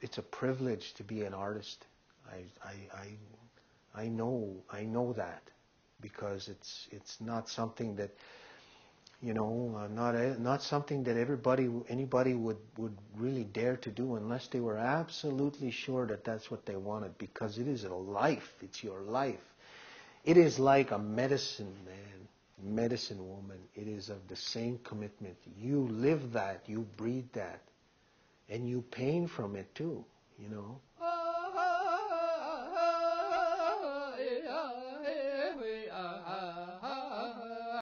it's a privilege to be an artist. I, I, I, I know, I know that because it's, it's not something that, you know, uh, not, not something that everybody, anybody would, would really dare to do unless they were absolutely sure that that's what they wanted because it is a life. It's your life. It is like a medicine, man, medicine woman. It is of the same commitment. You live that, you breathe that, and you pain from it too, you know.